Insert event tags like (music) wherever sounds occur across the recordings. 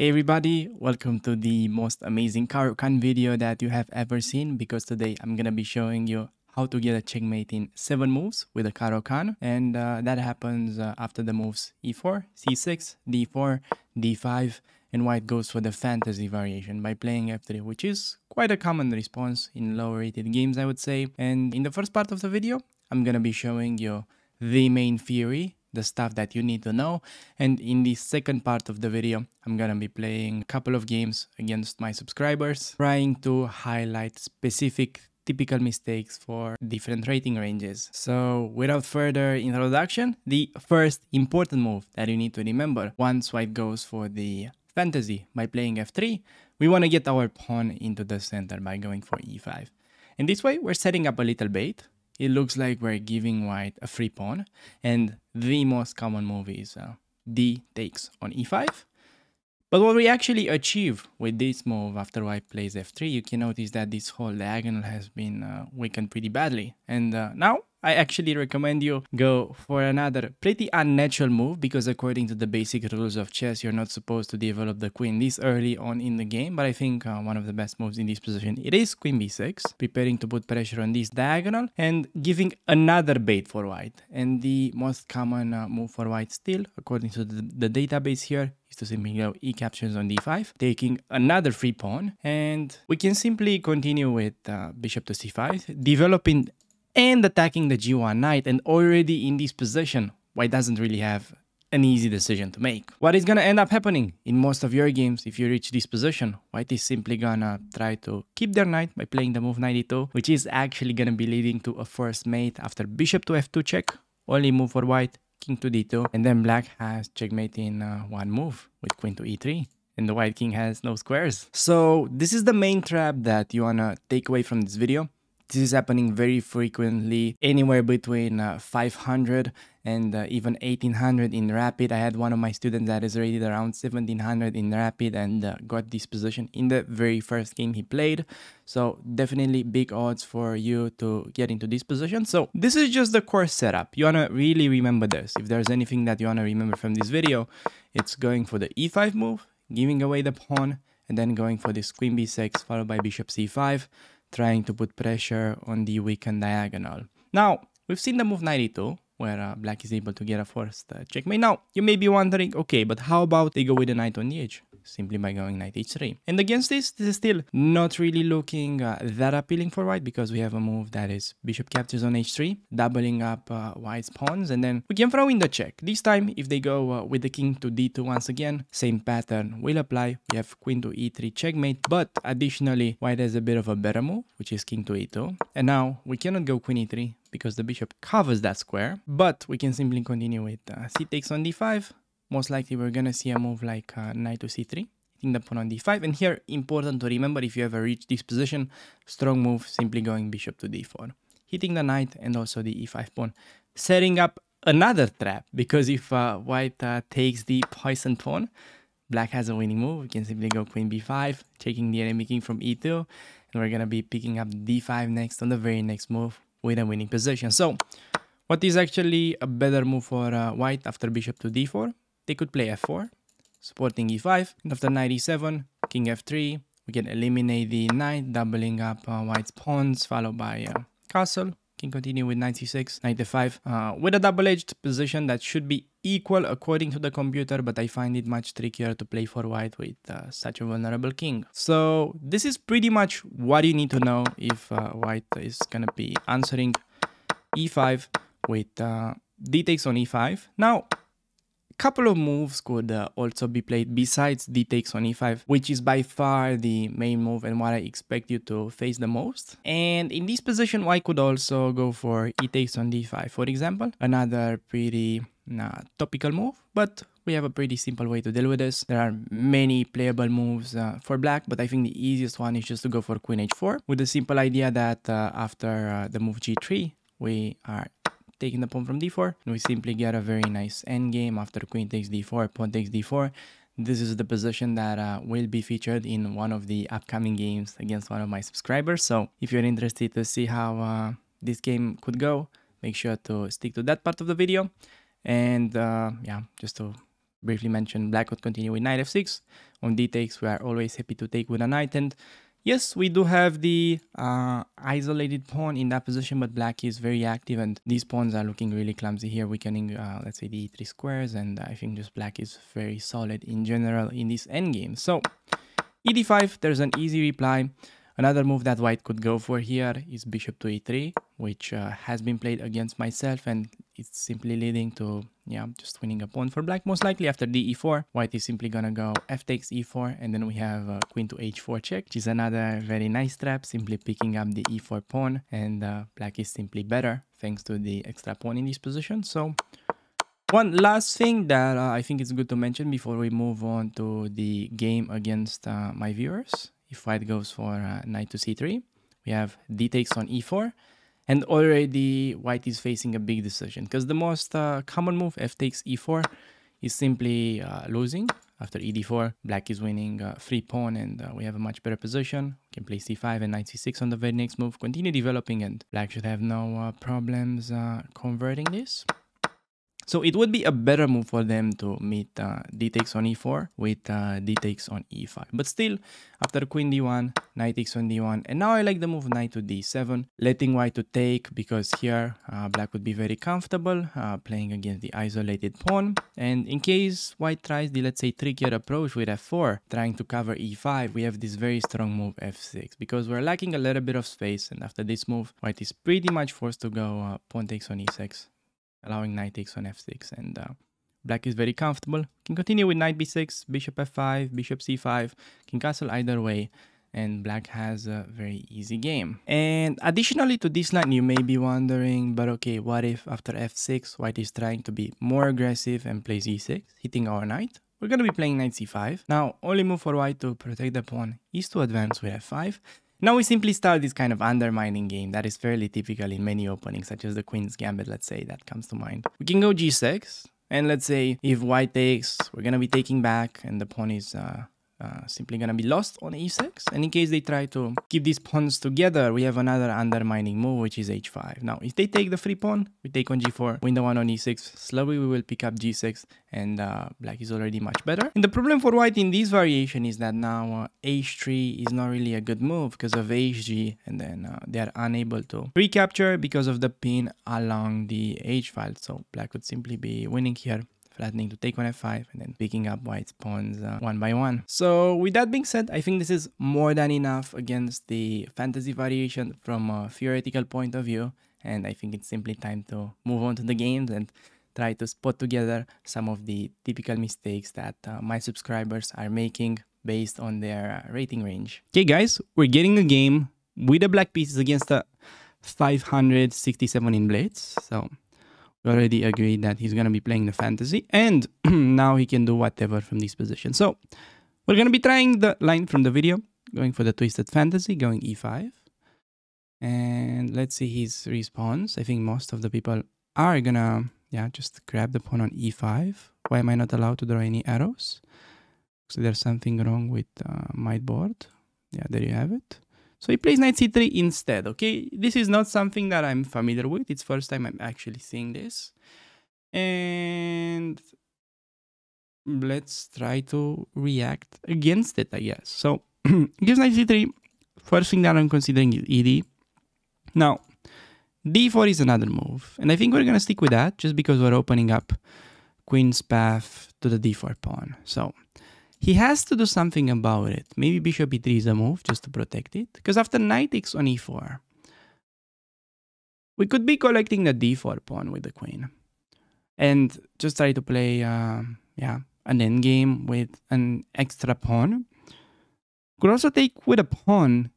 Hey everybody, welcome to the most amazing Caro-Kann video that you have ever seen because today I'm gonna be showing you how to get a checkmate in 7 moves with a Caro-Kann and uh, that happens uh, after the moves e4, c6, d4, d5 and white goes for the fantasy variation by playing f3 which is quite a common response in lower rated games I would say. And in the first part of the video I'm gonna be showing you the main theory the stuff that you need to know. And in the second part of the video, I'm gonna be playing a couple of games against my subscribers, trying to highlight specific typical mistakes for different rating ranges. So without further introduction, the first important move that you need to remember once white goes for the fantasy by playing f3, we want to get our pawn into the center by going for e5. And this way, we're setting up a little bait it looks like we're giving white a free pawn. And the most common move is uh, d takes on e5. But what we actually achieve with this move after white plays f3, you can notice that this whole diagonal has been uh, weakened pretty badly. And uh, now I actually recommend you go for another pretty unnatural move because according to the basic rules of chess, you're not supposed to develop the queen this early on in the game. But I think uh, one of the best moves in this position, it is queen b6, preparing to put pressure on this diagonal and giving another bait for white. And the most common uh, move for white still, according to the, the database here, is to simply go e captures on d5, taking another free pawn, and we can simply continue with uh, bishop to c5, developing and attacking the g1 knight and already in this position white doesn't really have an easy decision to make. What is gonna end up happening in most of your games if you reach this position? White is simply gonna try to keep their knight by playing the move 92, which is actually gonna be leading to a first mate after bishop to f2 check, only move for white, king to d2, and then black has checkmate in uh, one move with queen to e3 and the white king has no squares. So this is the main trap that you wanna take away from this video. This is happening very frequently, anywhere between uh, 500 and uh, even 1800 in rapid. I had one of my students that is rated around 1700 in rapid and uh, got this position in the very first game he played. So definitely big odds for you to get into this position. So this is just the core setup. You wanna really remember this. If there's anything that you wanna remember from this video, it's going for the e5 move, giving away the pawn, and then going for this queen b6 followed by bishop c5 trying to put pressure on the weakened diagonal. Now, we've seen the move 92, where uh, black is able to get a forced uh, checkmate. Now, you may be wondering, okay, but how about they go with the knight on the edge? Simply by going knight h3. And against this, this is still not really looking uh, that appealing for white because we have a move that is bishop captures on h3, doubling up uh, white's pawns, and then we can throw in the check. This time, if they go uh, with the king to d2 once again, same pattern will apply. We have queen to e3 checkmate, but additionally, white has a bit of a better move, which is king to e2. And now we cannot go queen e3 because the bishop covers that square, but we can simply continue with uh, c takes on d5, most likely we're gonna see a move like uh, knight to c3 hitting the pawn on d5 and here important to remember if you ever reach this position strong move simply going bishop to d4 hitting the knight and also the e5 pawn. Setting up another trap because if uh, white uh, takes the poison pawn black has a winning move. We can simply go queen b5 taking the enemy king from e2 and we're gonna be picking up d5 next on the very next move with a winning position. So what is actually a better move for uh, white after bishop to d4 they could play f4, supporting e5, and after knight e7, king f3, we can eliminate the knight, doubling up uh, white's pawns, followed by uh, castle. Can continue with knight c6, knight f5, uh, with a double-edged position that should be equal according to the computer, but I find it much trickier to play for white with uh, such a vulnerable king. So this is pretty much what you need to know if uh, white is gonna be answering e5 with uh, d takes on e5. Now, couple of moves could uh, also be played besides d takes on e5, which is by far the main move and what I expect you to face the most. And in this position, white could also go for e takes on d5, for example. Another pretty topical move, but we have a pretty simple way to deal with this. There are many playable moves uh, for black, but I think the easiest one is just to go for queen h4 with the simple idea that uh, after uh, the move g3, we are taking the pawn from d4 and we simply get a very nice endgame after queen takes d4 pawn takes d4 this is the position that uh, will be featured in one of the upcoming games against one of my subscribers so if you're interested to see how uh, this game could go make sure to stick to that part of the video and uh, yeah just to briefly mention, black would continue with knight f6. On d takes, we are always happy to take with a knight. And yes, we do have the uh, isolated pawn in that position, but black is very active and these pawns are looking really clumsy here, weakening, uh, let's say, the e3 squares. And I think just black is very solid in general in this endgame. So ed5, there's an easy reply. Another move that white could go for here is bishop to e3, which uh, has been played against myself and it's simply leading to, yeah, just winning a pawn for black. Most likely after d e4, white is simply gonna go f takes e4 and then we have uh, queen to h4 check, which is another very nice trap, simply picking up the e4 pawn and uh, black is simply better thanks to the extra pawn in this position. So one last thing that uh, I think is good to mention before we move on to the game against uh, my viewers if white goes for uh, knight to c3, we have d takes on e4. And already white is facing a big decision because the most uh, common move f takes e4 is simply uh, losing. After ed4, black is winning uh, free pawn and uh, we have a much better position. We can play c5 and knight c6 on the very next move, continue developing and black should have no uh, problems uh, converting this. So it would be a better move for them to meet uh, d takes on e4 with uh, d takes on e5. But still, after queen d1, knight takes on d1, and now I like the move knight to d7, letting white to take because here uh, black would be very comfortable uh, playing against the isolated pawn. And in case white tries the, let's say, trickier approach with f4, trying to cover e5, we have this very strong move f6 because we're lacking a little bit of space. And after this move, white is pretty much forced to go uh, pawn takes on e6 allowing knight takes on f6 and uh, black is very comfortable. Can continue with knight b6 bishop f5 bishop c5 can castle either way and black has a very easy game. And additionally to this line you may be wondering but okay what if after f6 white is trying to be more aggressive and plays e6 hitting our knight? We're going to be playing knight c5 now only move for white to protect the pawn is to advance with f5 now we simply start this kind of undermining game that is fairly typical in many openings, such as the Queen's Gambit, let's say, that comes to mind. We can go g6, and let's say if white takes, we're gonna be taking back, and the pawn is uh, uh, simply gonna be lost on e6 and in case they try to keep these pawns together we have another undermining move which is h5 now if they take the free pawn we take on g4 win the one on e6 slowly we will pick up g6 and uh, black is already much better. And the problem for white in this variation is that now uh, h3 is not really a good move because of hg and then uh, they are unable to recapture because of the pin along the h file. So black would simply be winning here flattening to take on f5 and then picking up white's pawns uh, one by one. So with that being said, I think this is more than enough against the fantasy variation from a theoretical point of view. And I think it's simply time to move on to the games and try to spot together some of the typical mistakes that uh, my subscribers are making based on their uh, rating range. Okay guys, we're getting a game with the black pieces against a 567 in blitz. So already agreed that he's going to be playing the fantasy and (clears throat) now he can do whatever from this position. So we're going to be trying the line from the video, going for the twisted fantasy, going e5. And let's see his response. I think most of the people are going to, yeah, just grab the pawn on e5. Why am I not allowed to draw any arrows? So there's something wrong with uh, my board. Yeah, there you have it. So he plays knight c3 instead, okay? This is not something that I'm familiar with. It's first time I'm actually seeing this. And let's try to react against it, I guess. So (clears throat) gives knight c3. First thing that I'm considering is ed. Now, d4 is another move. And I think we're going to stick with that just because we're opening up queen's path to the d4 pawn. So he has to do something about it. Maybe bishop e3 is a move just to protect it. Because after knight takes on e4, we could be collecting the d4 pawn with the queen. And just try to play, uh, yeah, an endgame with an extra pawn. Could also take with a pawn,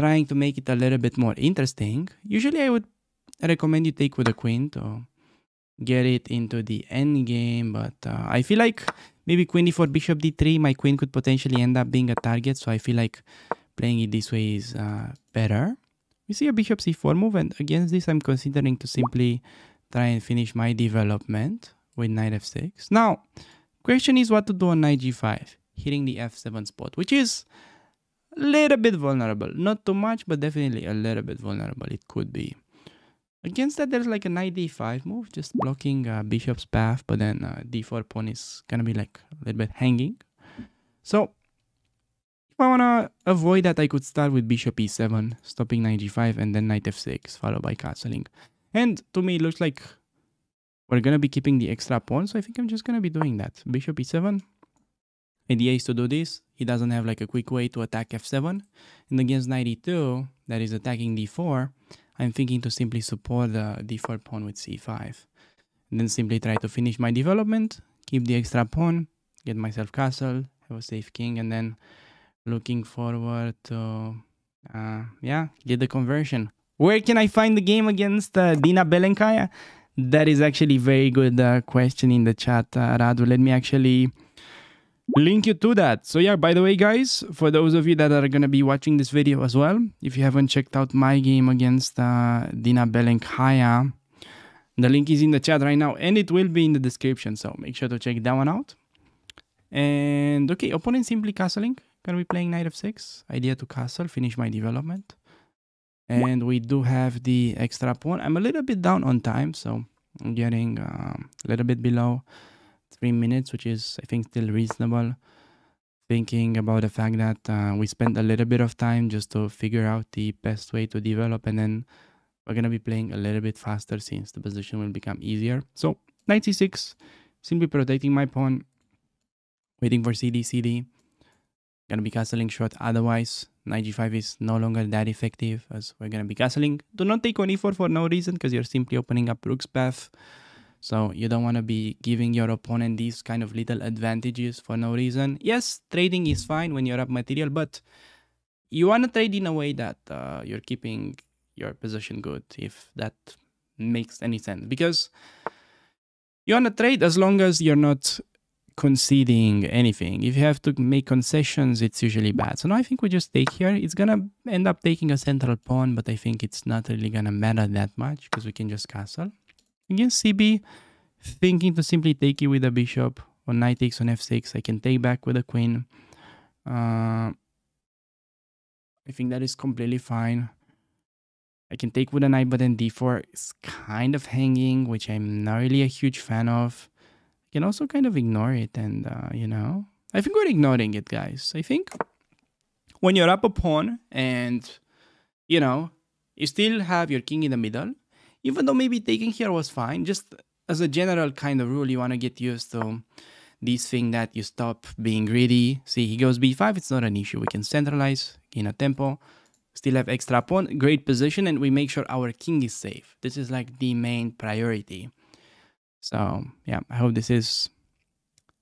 trying to make it a little bit more interesting. Usually I would recommend you take with a queen to get it into the endgame, but uh, I feel like maybe queen d4, bishop d3, my queen could potentially end up being a target. So I feel like playing it this way is uh, better. We see a bishop c4 move and against this I'm considering to simply try and finish my development with knight f6. Now, question is what to do on knight g5, hitting the f7 spot, which is a little bit vulnerable. Not too much, but definitely a little bit vulnerable it could be. Against that, there's like a knight d5 move, just blocking uh, bishop's path, but then uh, d4 pawn is gonna be like a little bit hanging. So if I wanna avoid that, I could start with bishop e7, stopping knight g5, and then knight f6, followed by castling. And to me, it looks like we're gonna be keeping the extra pawn, so I think I'm just gonna be doing that. Bishop e7. Idea is to do this. He doesn't have like a quick way to attack f7. And against knight e2, that is attacking d4, I'm thinking to simply support the d4 pawn with c5. And then simply try to finish my development, keep the extra pawn, get myself castle, have a safe king, and then looking forward to, uh, yeah, get the conversion. Where can I find the game against uh, Dina Belenkaya? That is actually very good uh, question in the chat, uh, Radu. Let me actually link you to that. So yeah, by the way, guys, for those of you that are going to be watching this video as well, if you haven't checked out my game against uh, Dina Belenkaya, the link is in the chat right now and it will be in the description. So make sure to check that one out. And okay, opponent simply castling. Gonna be playing knight f6. Idea to castle, finish my development. And we do have the extra pawn. I'm a little bit down on time, so I'm getting um, a little bit below three minutes, which is, I think, still reasonable. Thinking about the fact that uh, we spent a little bit of time just to figure out the best way to develop, and then we're going to be playing a little bit faster since the position will become easier. So, knight c6, simply protecting my pawn, waiting for cd, cd. Gonna be castling short, otherwise knight g5 is no longer that effective as we're gonna be castling. Do not take on e4 for no reason because you're simply opening up rook's path. So you don't want to be giving your opponent these kind of little advantages for no reason. Yes, trading is fine when you're up material, but you want to trade in a way that uh, you're keeping your position good, if that makes any sense. Because you want to trade as long as you're not conceding anything. If you have to make concessions, it's usually bad. So now I think we just take here. It's going to end up taking a central pawn, but I think it's not really going to matter that much because we can just castle. Against CB, thinking to simply take it with a bishop on knight takes on f6. I can take back with a queen. Uh, I think that is completely fine. I can take with a knight, but then d4 is kind of hanging, which I'm not really a huge fan of. I can also kind of ignore it and, uh, you know, I think we're ignoring it, guys. I think when you're up a pawn and, you know, you still have your king in the middle, even though maybe taking here was fine, just as a general kind of rule, you want to get used to this thing that you stop being greedy. See, he goes b5, it's not an issue. We can centralize, in a tempo, still have extra pawn, great position, and we make sure our king is safe. This is like the main priority. So, yeah, I hope this is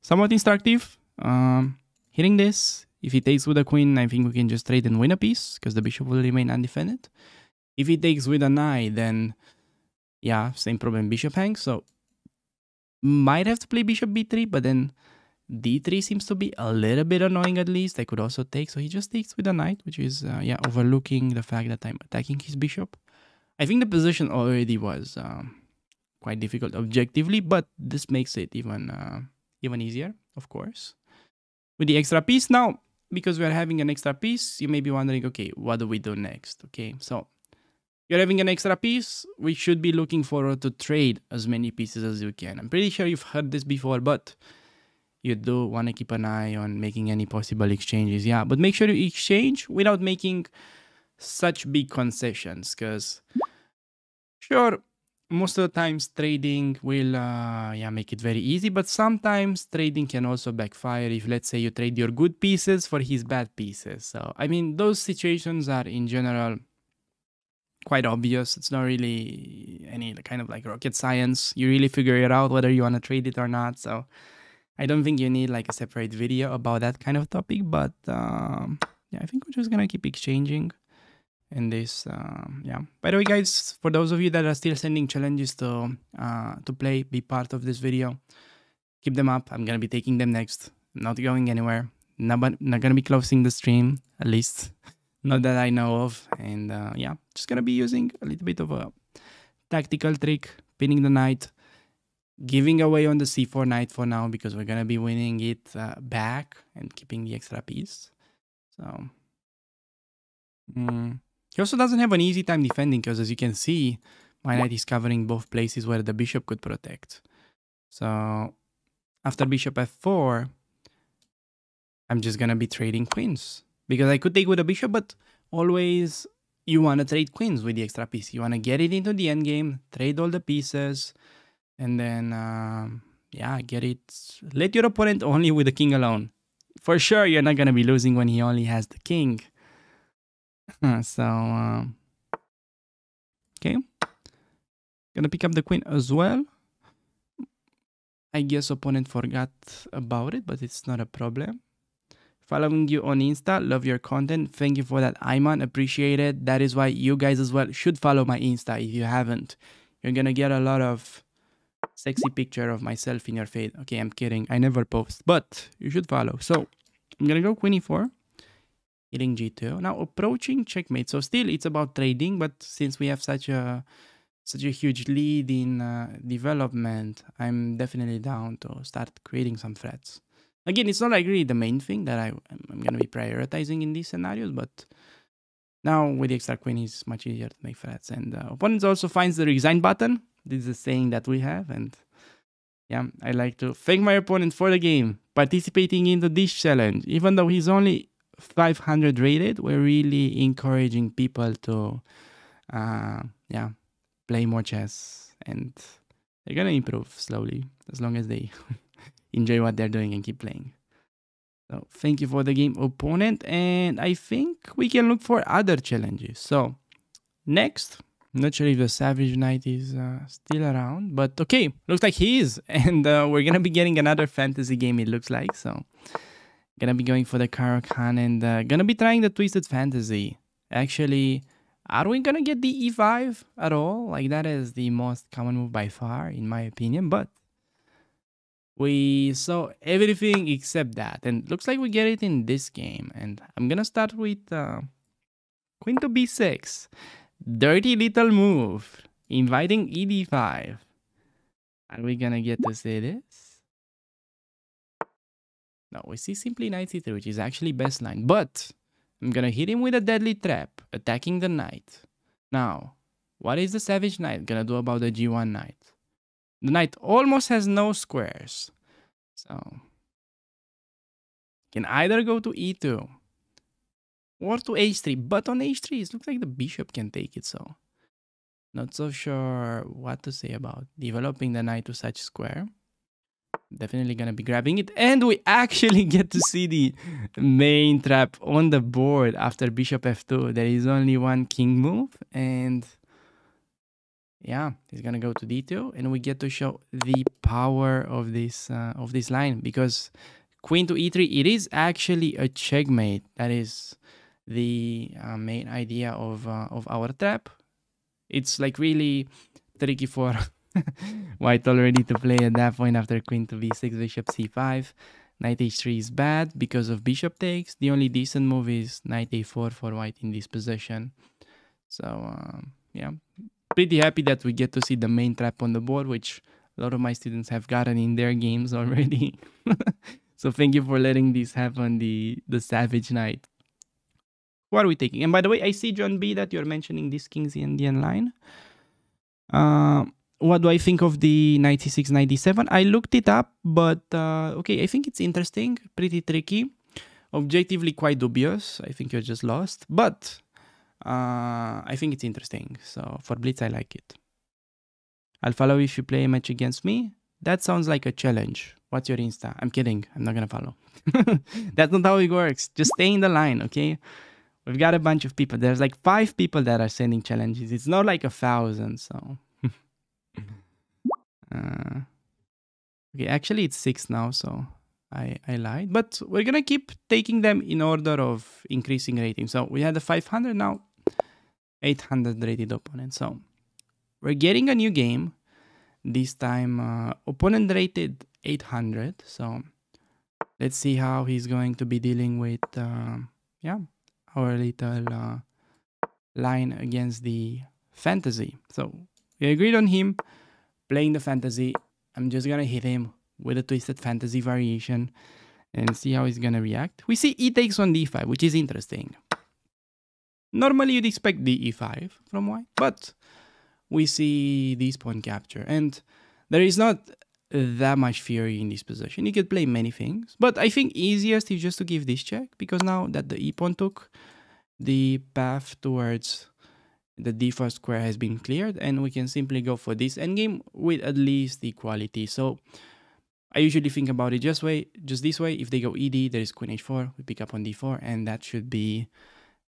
somewhat instructive. Um, hitting this, if he takes with a queen, I think we can just trade and win a piece, because the bishop will remain undefended. If he takes with a knight, then yeah, same problem. Bishop hangs, so might have to play bishop b3, but then d3 seems to be a little bit annoying at least. I could also take, so he just takes with a knight, which is, uh, yeah, overlooking the fact that I'm attacking his bishop. I think the position already was um, quite difficult objectively, but this makes it even, uh, even easier, of course. With the extra piece now, because we're having an extra piece, you may be wondering, okay, what do we do next? Okay, so you're having an extra piece, we should be looking forward to trade as many pieces as you can. I'm pretty sure you've heard this before, but you do want to keep an eye on making any possible exchanges. Yeah, but make sure you exchange without making such big concessions because sure, most of the times trading will uh, yeah make it very easy, but sometimes trading can also backfire if let's say you trade your good pieces for his bad pieces. So I mean those situations are in general quite obvious. It's not really any kind of like rocket science. You really figure it out whether you want to trade it or not. So I don't think you need like a separate video about that kind of topic. But um, yeah, I think we're just gonna keep exchanging in this. Um, yeah. By the way, guys, for those of you that are still sending challenges to uh, to play, be part of this video. Keep them up. I'm gonna be taking them next. Not going anywhere. Not, not gonna be closing the stream at least (laughs) not that I know of. And uh, yeah, just gonna be using a little bit of a tactical trick, pinning the knight, giving away on the c4 knight for now because we're gonna be winning it uh, back and keeping the extra piece. So mm. he also doesn't have an easy time defending because as you can see, my knight is covering both places where the bishop could protect. So after bishop f4, I'm just gonna be trading queens because I could take with a bishop, but always you want to trade queens with the extra piece. You want to get it into the endgame, trade all the pieces, and then um, yeah, get it. Let your opponent only with the king alone. For sure, you're not gonna be losing when he only has the king. (laughs) so um, okay, gonna pick up the queen as well. I guess opponent forgot about it, but it's not a problem. Following you on Insta, love your content. Thank you for that, Iman. Appreciate it. That is why you guys as well should follow my Insta if you haven't. You're gonna get a lot of sexy picture of myself in your feed. Okay, I'm kidding. I never post, but you should follow. So I'm gonna go queen e4, hitting g2. Now approaching checkmate. So still it's about trading, but since we have such a such a huge lead in uh, development, I'm definitely down to start creating some threats. Again, it's not like really the main thing that I, I'm going to be prioritizing in these scenarios, but now with the extra queen, it's much easier to make threats. And uh, opponents also finds the resign button. This is a saying that we have. And yeah, I like to thank my opponent for the game, participating into this challenge. Even though he's only 500 rated, we're really encouraging people to, uh, yeah, play more chess and they're gonna improve slowly as long as they (laughs) enjoy what they're doing and keep playing. So thank you for the game opponent and I think we can look for other challenges. So next, not sure if the Savage Knight is uh, still around, but okay, looks like he is. (laughs) And uh, we're gonna be getting another fantasy game it looks like. So gonna be going for the Caro-Kann and uh, gonna be trying the Twisted Fantasy. Actually, are we gonna get the e5 at all? Like that is the most common move by far, in my opinion. But we saw everything except that, and looks like we get it in this game. And I'm gonna start with uh, queen to b6, dirty little move, inviting ed5. Are we gonna get to see this? No, we see simply knight c3, which is actually best line, but I'm gonna hit him with a deadly trap, attacking the knight. Now, what is the savage knight gonna do about the g1 knight? The knight almost has no squares. So, can either go to e2 or to h3. But on h3, it looks like the bishop can take it, so not so sure what to say about developing the knight to such square definitely gonna be grabbing it and we (laughs) actually get to see the main trap on the board after bishop f2 there is only one king move and yeah he's gonna go to d2 and we get to show the power of this uh, of this line because queen to e3 it is actually a checkmate that is the uh, main idea of uh, of our trap it's like really tricky for (laughs) White already to play at that point after queen to b6, bishop c5. Knight h3 is bad because of bishop takes. The only decent move is knight a4 for white in this position. So, um, yeah, pretty happy that we get to see the main trap on the board, which a lot of my students have gotten in their games (laughs) already. so thank you for letting this happen, the, the Savage Knight. What are we taking? And by the way, I see, John B, that you're mentioning this King's Indian line. Uh, what do I think of the 96, 97? I looked it up, but uh, okay, I think it's interesting, pretty tricky, objectively quite dubious. I think you're just lost, but uh, I think it's interesting. So for Blitz, I like it. I'll follow if you play a match against me. That sounds like a challenge. What's your Insta? I'm kidding. I'm not gonna follow. (laughs) That's not how it works. Just stay in the line, okay? We've got a bunch of people. There's like five people that are sending challenges. It's not like a thousand, so (laughs) uh, okay, actually it's six now, so I, I lied. But we're gonna keep taking them in order of increasing rating. So we had a 500 now, 800 rated opponent. So we're getting a new game. This time uh, opponent rated 800. So let's see how he's going to be dealing with uh, yeah our little uh, line against the fantasy. So we agreed on him playing the fantasy. I'm just gonna hit him with a twisted fantasy variation and see how he's gonna react. We see e takes on d5, which is interesting. Normally you'd expect the e5 from white, but we see this pawn capture. And there is not uh, that much theory in this position. You could play many things, but I think easiest is just to give this check because now that the e pawn took, the path towards the d4 square has been cleared and we can simply go for this endgame with at least equality. So I usually think about it just way, just this way. If they go ed, there is queen h4, we pick up on d4 and that should be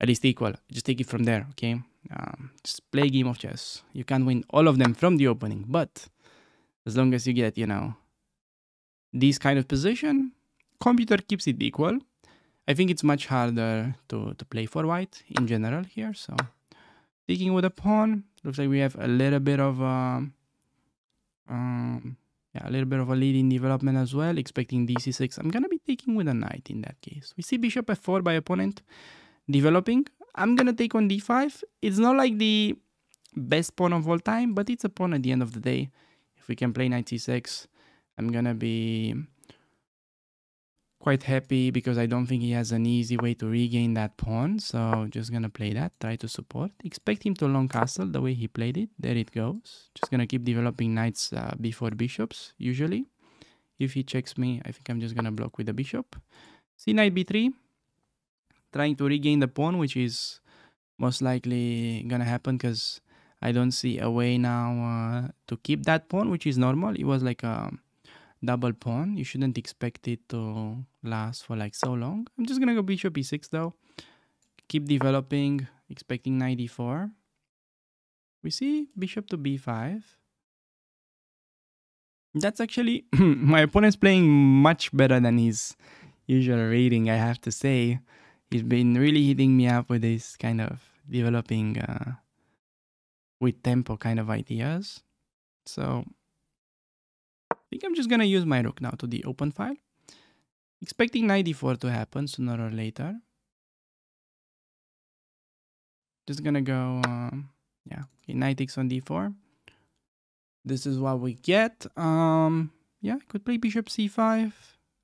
at least equal. Just take it from there, okay? Um, just play game of chess. You can't win all of them from the opening, but as long as you get, you know, this kind of position, computer keeps it equal. I think it's much harder to, to play for white in general here. So taking with a pawn, looks like we have a little bit of um, um, yeah, a little bit of a lead in development as well, expecting dc6. I'm going to be taking with a knight in that case. We see bishop f4 by opponent developing. I'm to take on d5. It's not like the best pawn of all time, but it's a pawn at the end of the day. If we can play knight c6, I'm to be quite happy because I don't think he has an easy way to regain that pawn. So just gonna play that, try to support. Expect him to long castle the way he played it. There it goes. Just gonna keep developing knights uh, before bishops, usually. If he checks me, I think I'm just gonna block with the bishop. See knight b3. Trying to regain the pawn, which is most likely gonna happen because I don't see a way now uh, to keep that pawn, which is normal. It was like a double pawn. You shouldn't expect it to last for like so long. I'm just gonna go bishop e6 though. Keep developing, expecting knight e4. We see bishop to b5. That's actually, (clears throat) my opponent's playing much better than his usual rating, I have to say. He's been really hitting me up with this kind of developing uh, with tempo kind of ideas. So I think I'm just gonna use my rook now to the open file. Expecting knight d4 to happen sooner or later. Just gonna go, um, yeah, okay, knight takes on d4. This is what we get. Um, yeah, I could play bishop c5.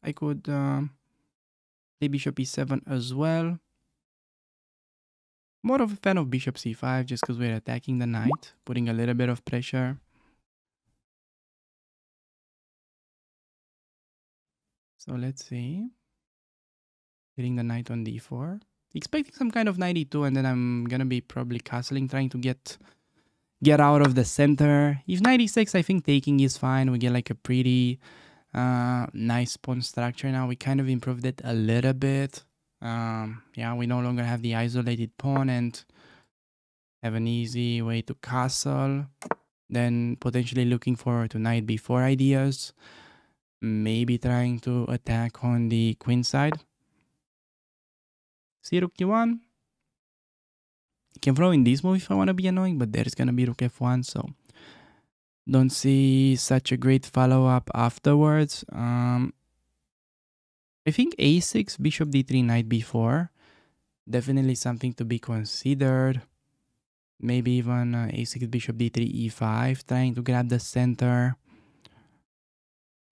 I could um, play bishop e7 as well. More of a fan of bishop c5 just because we're attacking the knight, putting a little bit of pressure. So let's see. Hitting the knight on d4. Expecting some kind of 92 and then I'm gonna be probably castling, trying to get get out of the center. If 96, I think taking is fine. We get like a pretty uh, nice pawn structure now. We kind of improved it a little bit. Um, yeah, we no longer have the isolated pawn and have an easy way to castle. Then potentially looking for tonight before ideas maybe trying to attack on the queen side. See rook e1. I can throw in this move if I want to be annoying, but there's going to be rook f1, so don't see such a great follow-up afterwards. Um, I think a6, bishop d3, knight b4. Definitely something to be considered. Maybe even uh, a6, bishop d3, e5, trying to grab the center.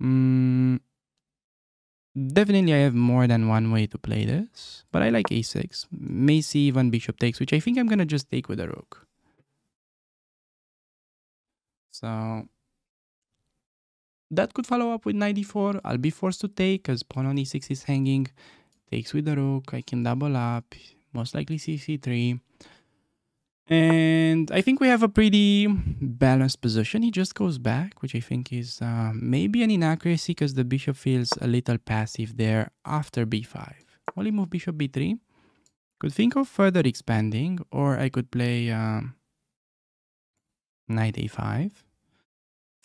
Mm, definitely, I have more than one way to play this, but I like a6. May see even bishop takes, which I think I'm gonna just take with a rook. So that could follow up with knight d4. I'll be forced to take because pawn on e6 is hanging. Takes with the rook. I can double up. Most likely cc3. And I think we have a pretty balanced position. He just goes back, which I think is uh, maybe an inaccuracy because the bishop feels a little passive there after b5. Only move bishop b3. Could think of further expanding, or I could play um, knight a5.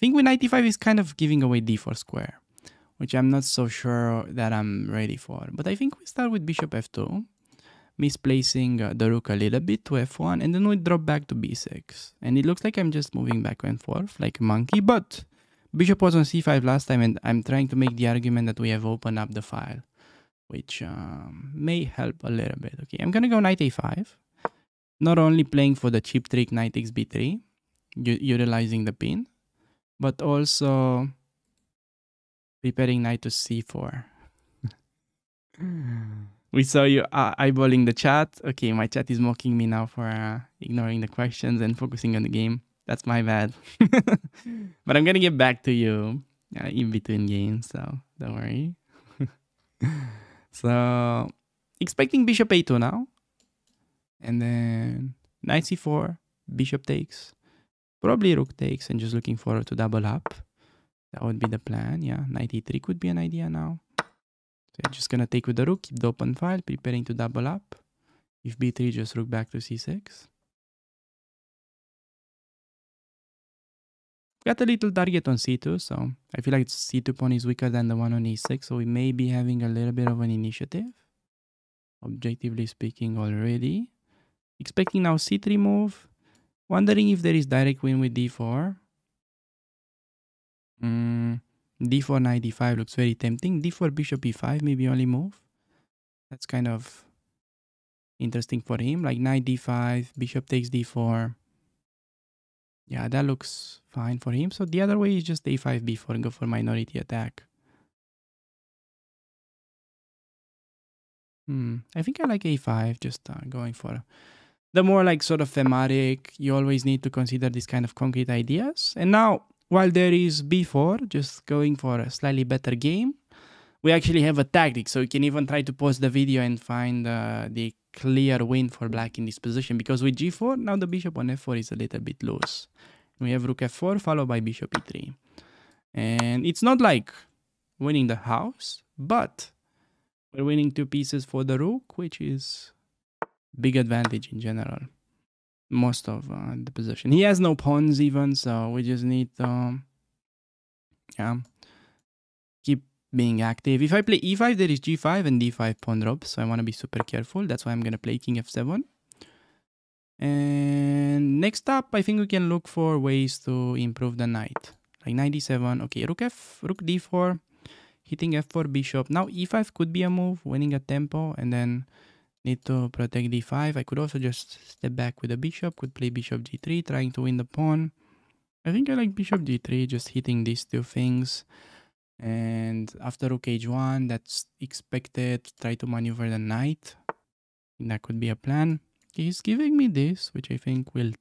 Think with knight e5 is kind of giving away d4 square, which I'm not so sure that I'm ready for. But I think we start with bishop f2 misplacing uh, the rook a little bit to f1 and then we drop back to b6 and it looks like I'm just moving back and forth like a monkey but bishop was on c5 last time and I'm trying to make the argument that we have opened up the file which um, may help a little bit okay I'm gonna go knight a5 not only playing for the cheap trick knight takes b3 utilizing the pin but also preparing knight to c4 we saw you uh, eyeballing the chat. Okay, my chat is mocking me now for uh, ignoring the questions and focusing on the game. That's my bad. (laughs) but I'm gonna get back to you uh, in between games, so don't worry. (laughs) so expecting bishop a2 now, and then knight c4, bishop takes, probably rook takes, and just looking forward to double up. That would be the plan. Yeah, knight e3 could be an idea now. So I'm just gonna take with the rook, keep the open file, preparing to double up. If b3, just rook back to c6. Got a little target on c2, so I feel like c2 pawn is weaker than the one on e6, so we may be having a little bit of an initiative. Objectively speaking already. Expecting now c3 move. Wondering if there is direct win with d4. Mm, d4 knight d5 looks very tempting. d4 bishop e5 maybe only move. That's kind of interesting for him. Like knight d5, bishop takes d4. Yeah, that looks fine for him. So the other way is just a5, b4 and go for minority attack. Hmm, I think I like a5, just uh, going for the more like sort of thematic. You always need to consider these kind of concrete ideas. And now, while there is b4, just going for a slightly better game, we actually have a tactic. So you can even try to pause the video and find uh, the clear win for black in this position because with g4 now the bishop on f4 is a little bit loose we have rook f4 followed by bishop e3 and it's not like winning the house but we're winning two pieces for the rook which is big advantage in general most of uh, the position he has no pawns even so we just need to um, yeah keep being active. If I play e5, there is g5 and d5 pawn drop, so I want to be super careful. That's why I'm going to play king f7. And next up, I think we can look for ways to improve the knight. Like knight d7, okay, rook f, rook d4, hitting f4 bishop. Now e5 could be a move, winning a tempo, and then need to protect d5. I could also just step back with a bishop, could play bishop g3, trying to win the pawn. I think I like bishop d3, just hitting these two things. And after rook h1, that's expected try to maneuver the knight. That could be a plan. He's giving me this, which I think will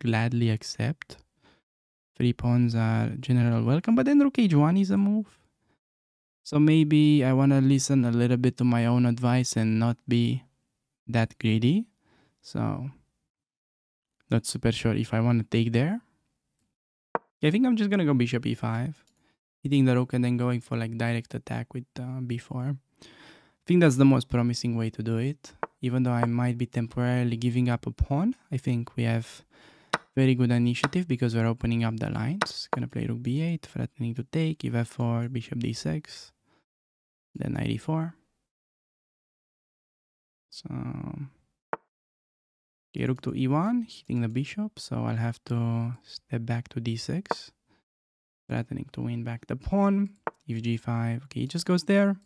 gladly accept. Three pawns are general welcome, but then rook h1 is a move. So maybe I want to listen a little bit to my own advice and not be that greedy. So not super sure if I want to take there. I think I'm just going to go bishop e5 hitting the rook and then going for like direct attack with uh, b4. I think that's the most promising way to do it. Even though I might be temporarily giving up a pawn, I think we have very good initiative because we're opening up the lines. Gonna play rook b8, threatening to take, give f4, bishop d6, then knight e4. So, okay, rook to e1, hitting the bishop, so I'll have to step back to d6 threatening to win back the pawn. If g5, okay, it just goes there.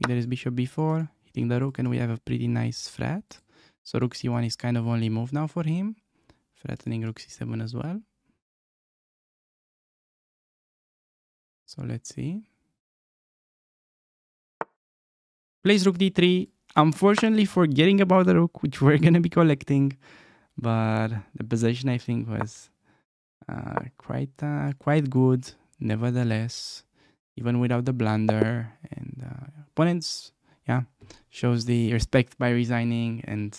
There is bishop b4, hitting the rook, and we have a pretty nice threat. So rook c1 is kind of only move now for him, threatening rook c7 as well. So let's see. Plays rook d3. Unfortunately, forgetting about the rook, which (laughs) we're going to be collecting. But the position, I think, was uh, quite uh, quite good nevertheless even without the blunder and uh, opponents yeah shows the respect by resigning and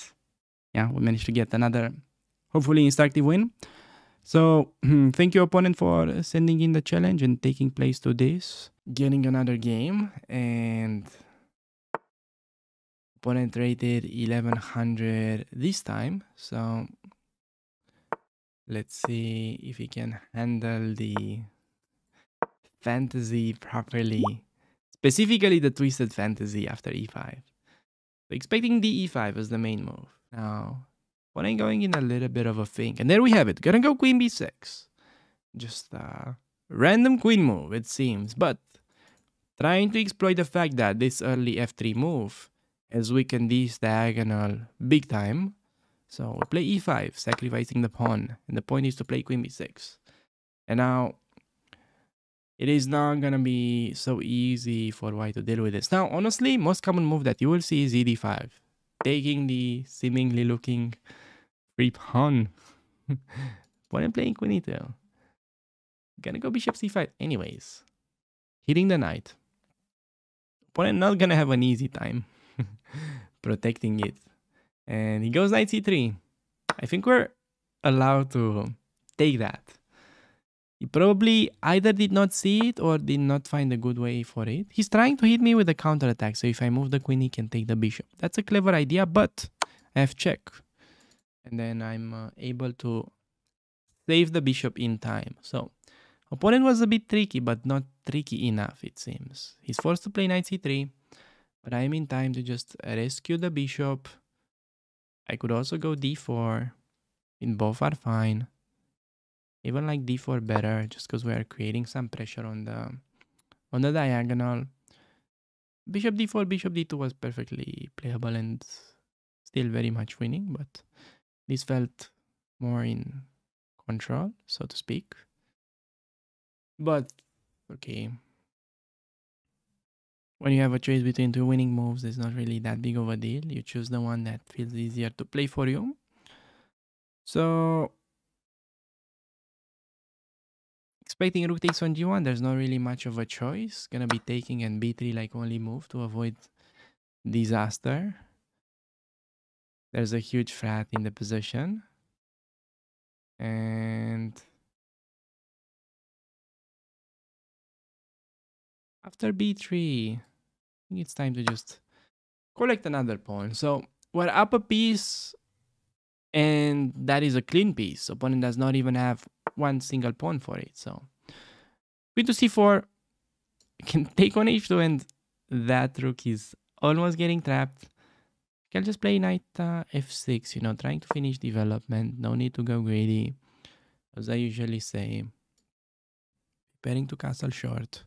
yeah we managed to get another hopefully instructive win so (clears throat) thank you opponent for sending in the challenge and taking place to this getting another game and opponent rated 1100 this time so Let's see if he can handle the fantasy properly. Specifically the twisted fantasy after e5. So expecting the e5 as the main move. Now, when I'm going in a little bit of a think, and there we have it. Gonna go queen b6. Just a random queen move, it seems. But trying to exploit the fact that this early f3 move has weakened this diagonal big time so we play e5, sacrificing the pawn. And the point is to play queen b6. And now, it is not to be so easy for white to deal with this. Now, honestly, most common move that you will see is ed5. Taking the seemingly looking free pawn. (laughs) when I'm playing queen e2. Gonna go bishop c5 anyways. Hitting the knight. But I'm not gonna have an easy time protecting it. And he goes knight c3. I think we're allowed to take that. He probably either did not see it or did not find a good way for it. He's trying to hit me with a counter attack. So if I move the queen, he can take the bishop. That's a clever idea, but I have check. And then I'm uh, able to save the bishop in time. So opponent was a bit tricky, but not tricky enough, it seems. He's forced to play knight c3, but I'm in time to just rescue the bishop. I could also go d4. In both are fine even like d4 better just because we are creating some pressure on the on the diagonal bishop d4 bishop d2 was perfectly playable and still very much winning but this felt more in control so to speak but okay when you have a choice between two winning moves it's not really that big of a deal you choose the one that feels easier to play for you so expecting rook takes on g1, there's not really much of a choice. Gonna be taking and b3 like only move to avoid disaster. There's a huge frat in the position. And after b3, I think it's time to just collect another pawn. So we're up a piece and that is a clean piece. Opponent does not even have one single pawn for it. So queen to c4 can (laughs) take on h2 and that rook is almost getting trapped. Can just play knight uh, f6, you know, trying to finish development. No need to go greedy. As I usually say, preparing to castle short.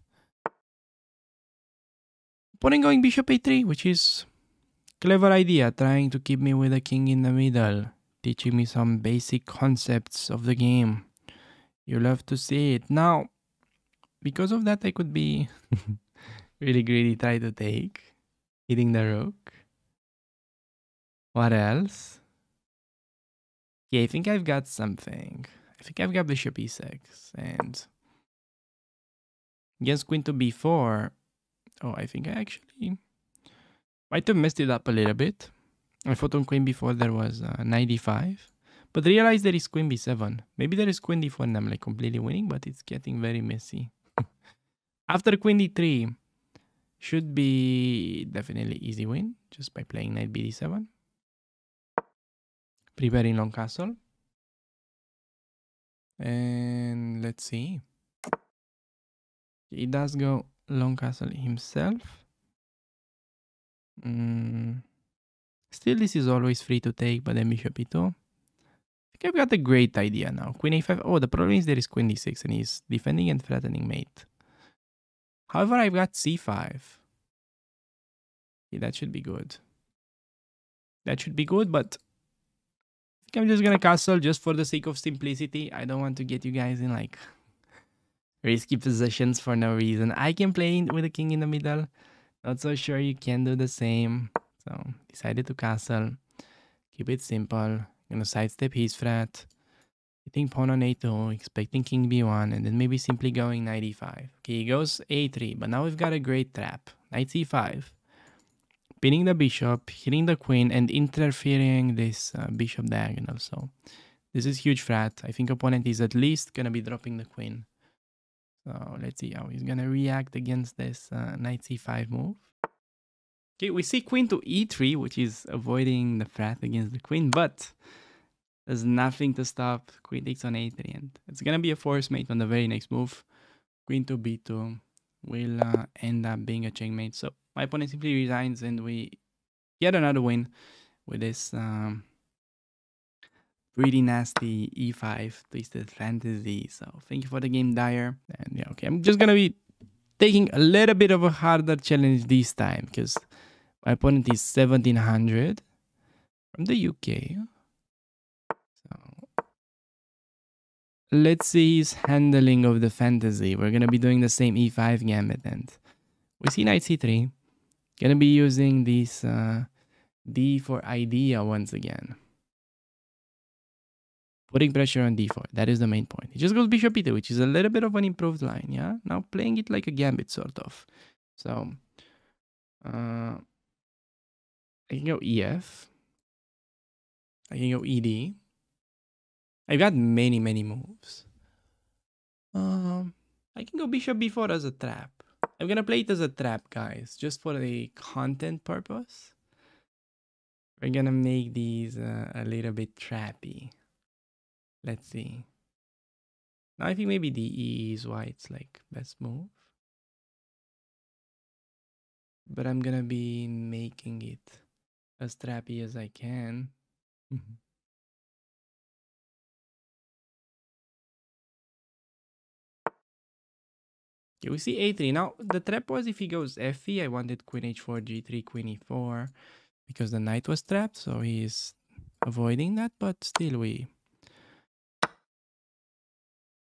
Opponent going bishop a3, which is clever idea, trying to keep me with a king in the middle, teaching me some basic concepts of the game. You love to see it. Now, because of that, I could be (laughs) really greedy, try to take, hitting the rook. What else? Yeah, I think I've got something. I think I've got bishop e6 and against queen to b4. Oh, I think I actually might have messed it up a little bit. I thought on queen b4 there was uh, 95. But realize there is queen b7. Maybe there is queen d4 and I'm like completely winning, but it's getting very messy. (laughs) After queen d3, should be definitely easy win just by playing knight bd7. Preparing long castle. And let's see. He does go long castle himself. Mm. Still, this is always free to take, but then bishop e2 think I've got a great idea now. Queen a5. Oh, the problem is there is queen d6 and he's defending and threatening mate. However, I've got c5. Yeah, that should be good. That should be good, but I think I'm just gonna castle just for the sake of simplicity. I don't want to get you guys in like risky positions for no reason. I can play with the king in the middle. Not so sure you can do the same. So decided to castle. Keep it simple gonna sidestep his frat, hitting pawn on a2, expecting king b1, and then maybe simply going knight e5. Okay, he goes a3, but now we've got a great trap. Knight c5, pinning the bishop, hitting the queen, and interfering this uh, bishop diagonal. So this is huge frat. I think opponent is at least gonna be dropping the queen. So let's see how he's gonna react against this uh, knight c5 move. Okay, we see queen to e3, which is avoiding the threat against the queen, but there's nothing to stop queen takes on a3, and it's gonna be a force mate on the very next move. Queen to b2 will uh, end up being a checkmate. So my opponent simply resigns, and we get another win with this um, pretty nasty e5 twisted fantasy. So thank you for the game, Dyer. And yeah, okay, I'm just gonna be taking a little bit of a harder challenge this time because my opponent is 1700 from the UK. So let's see his handling of the fantasy. We're gonna be doing the same e5 gambit and we see knight c3. Gonna be using this uh, d4 idea once again. Putting pressure on d4. That is the main point. He just goes bishop e2, which is a little bit of an improved line, yeah? Now playing it like a gambit, sort of. So, uh, I can go ef. I can go ed. I've got many, many moves. Um, I can go bishop b4 as a trap. I'm gonna play it as a trap, guys, just for the content purpose. We're gonna make these uh, a little bit trappy. Let's see. Now I think maybe DE is why it's like best move. But I'm gonna be making it as trappy as I can. (laughs) Okay, we see a3. Now, the trap was if he goes fe, I wanted queen h4, g3, queen e4, because the knight was trapped, so he's avoiding that, but still we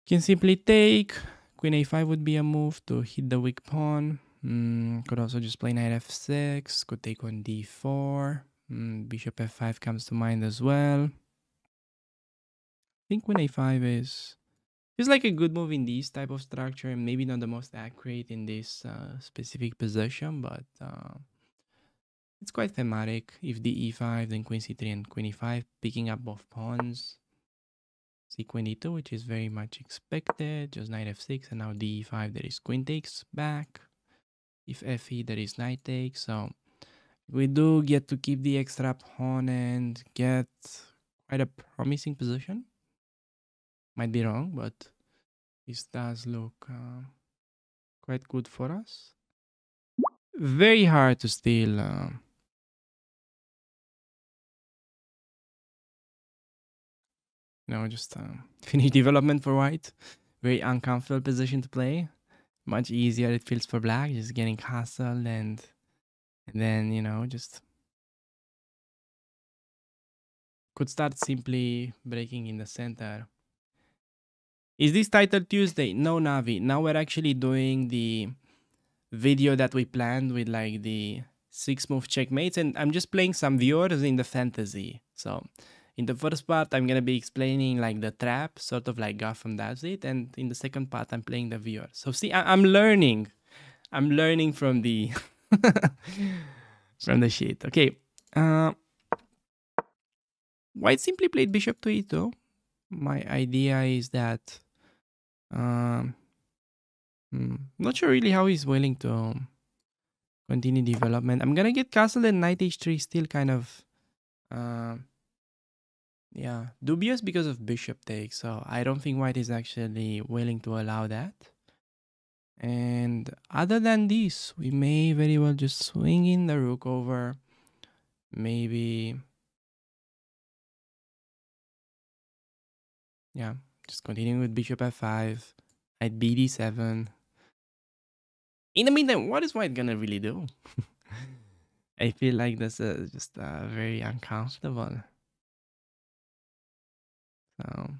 can simply take. Queen a5 would be a move to hit the weak pawn. Mm, could also just play knight f6, could take on d4. Mm, bishop f5 comes to mind as well. I think queen a5 is it's like a good move in this type of structure and maybe not the most accurate in this uh, specific position, but uh, it's quite thematic. If the e5, then queen c3 and queen e5, picking up both pawns. C queen e2, which is very much expected. Just knight f6, and now d5, there is queen takes back. If fe, there is knight takes. So we do get to keep the extra pawn and get quite a promising position. Might be wrong, but this does look uh, quite good for us. Very hard to steal. Uh, Um, you know, just finish development for white. Very uncomfortable position to play. Much easier it feels for black, just getting castle and and then you know just could start simply breaking in the center. Is this title Tuesday? No, Navi. Now we're actually doing the video that we planned with like the six move checkmates, and I'm just playing some viewers in the fantasy. So in the first part, I'm gonna be explaining like the trap, sort of like Gotham does it, and in the second part, I'm playing the viewer. So see, I- am learning. I'm learning from the (laughs) from the sheet. Okay. Uh, White simply played bishop to e2. My idea is that um, hmm, not sure really how he's willing to continue development. I'm gonna get castle and knight h3 still kind of uh, yeah, dubious because of bishop take. So I don't think white is actually willing to allow that. And other than this, we may very well just swing in the rook over. Maybe. Yeah, just continuing with bishop f5 at bd7. In the meantime, what is white gonna really do? (laughs) I feel like this is just uh, very uncomfortable. So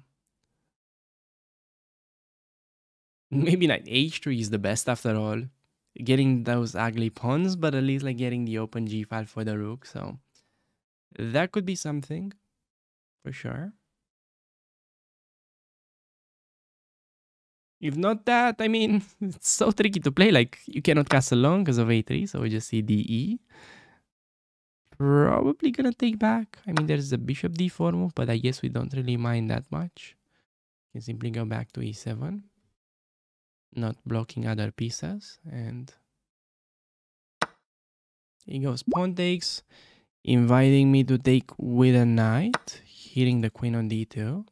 maybe knight h3 is the best after all. Getting those ugly pawns, but at least like getting the open g file for the rook. So that could be something for sure. If not that, I mean, (laughs) it's so tricky to play. Like, you cannot castle long because of a3, so we just see de. Probably gonna take back. I mean, there's a bishop d4 move, but I guess we don't really mind that much. You can simply go back to e7. Not blocking other pieces. And he goes pawn takes, inviting me to take with a knight, hitting the queen on d2.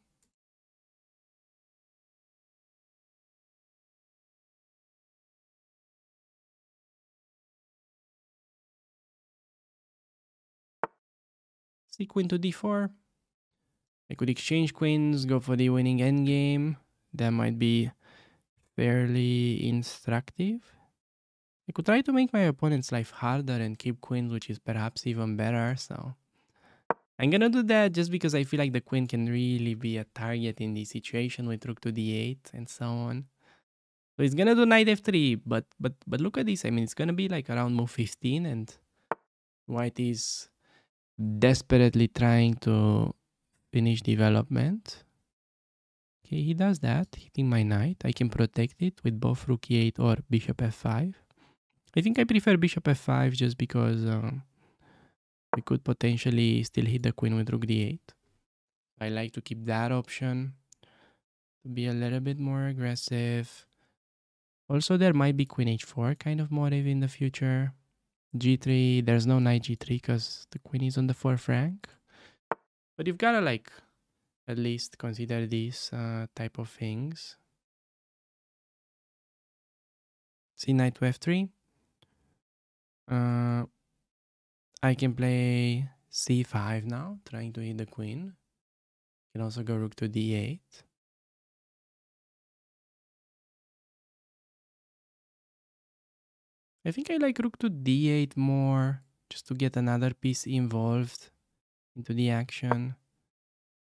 Queen to d4. I could exchange queens, go for the winning endgame. That might be fairly instructive. I could try to make my opponent's life harder and keep queens, which is perhaps even better. So I'm gonna do that just because I feel like the queen can really be a target in this situation with rook to d8 and so on. So it's gonna do knight f3, but but but look at this. I mean, it's gonna be like around move 15, and white is desperately trying to finish development. Okay, he does that, hitting my knight. I can protect it with both rook e8 or bishop f5. I think I prefer bishop f5 just because um, we could potentially still hit the queen with rook d8. I like to keep that option to be a little bit more aggressive. Also, there might be queen h4 kind of motive in the future. G3, there's no knight g3 because the queen is on the fourth rank. But you've got to like at least consider these uh, type of things. See knight to f3. Uh, I can play c5 now, trying to hit the queen. Can also go rook to d8. I think I like rook to d8 more, just to get another piece involved into the action.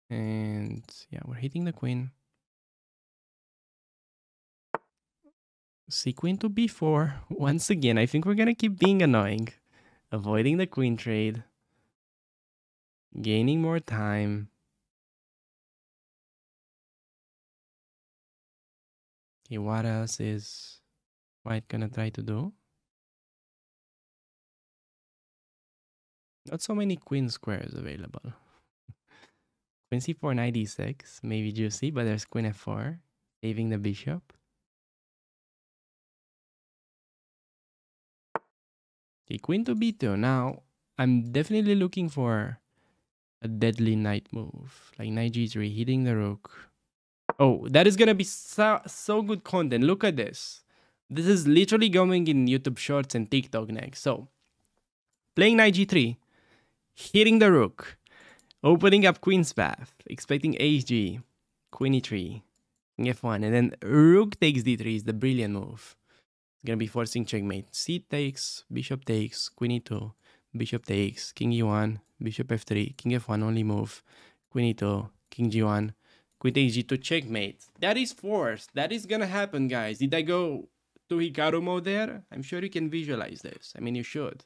And yeah, we're hitting the queen. C queen to b4. (laughs) Once again, I think we're gonna keep being annoying. Avoiding the queen trade. Gaining more time. Okay, what else is White gonna try to do? Not so many queen squares available. (laughs) queen c4, knight d6, maybe juicy, but there's queen f4, saving the bishop. Okay, queen to b2. Now, I'm definitely looking for a deadly knight move, like knight g3, hitting the rook. Oh, that is gonna be so, so good content. Look at this. This is literally going in YouTube Shorts and TikTok next. So, playing knight g3, hitting the rook, opening up queen's path, expecting hg, queen e3, king f1, and then rook takes d3 is the brilliant move. It's gonna be forcing checkmate. c takes, bishop takes, queen e2, bishop takes, king e1, bishop f3, king f1 only move, queen e2, king g1, queen takes g2 checkmate. That is forced. That is gonna happen, guys. Did I go to Hikaru mode there? I'm sure you can visualize this. I mean, you should.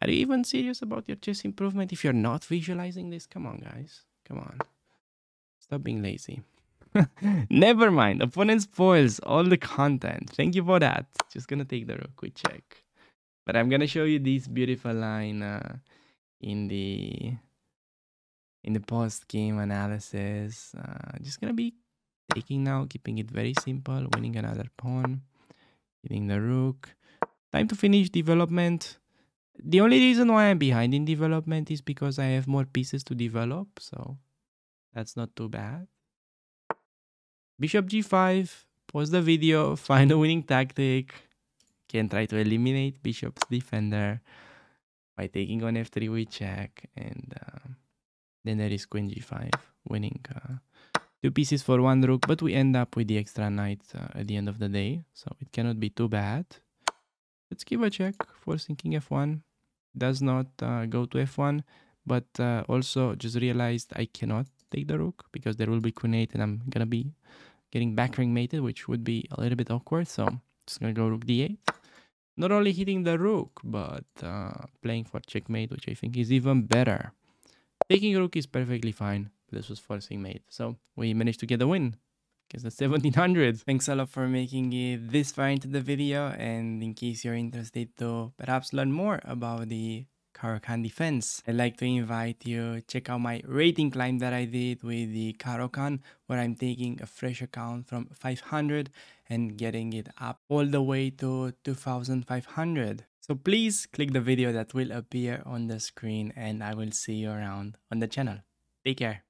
Are you even serious about your chess improvement if you're not visualizing this? Come on, guys. Come on. Stop being lazy. (laughs) Never mind. Opponent spoils all the content. Thank you for that. Just gonna take the rook. quick check. But I'm gonna show you this beautiful line uh, in the in the post game analysis. Uh, just gonna be taking now, keeping it very simple, winning another pawn, hitting the rook. Time to finish development. The only reason why I'm behind in development is because I have more pieces to develop, so that's not too bad. Bishop g5, pause the video, (laughs) find a winning tactic. Can try to eliminate bishop's defender by taking on f3 we check and uh, then there is queen g5 winning uh, two pieces for one rook but we end up with the extra knight uh, at the end of the day so it cannot be too bad let's give a check forcing king f1 does not uh, go to f1 but uh, also just realized I cannot take the rook because there will be queen 8 and I'm gonna be getting back rank mated which would be a little bit awkward so just gonna go rook d8 not only hitting the rook but uh, playing for checkmate which I think is even better. Taking rook is perfectly fine. This was forcing mate. So we managed to get the win Guess the 1700. Thanks a lot for making it this far into the video and in case you're interested to perhaps learn more about the Caro-Kann defense. I'd like to invite you check out my rating climb that I did with the Caro-Kann where I'm taking a fresh account from 500 and getting it up all the way to 2500. So please click the video that will appear on the screen and I will see you around on the channel. Take care.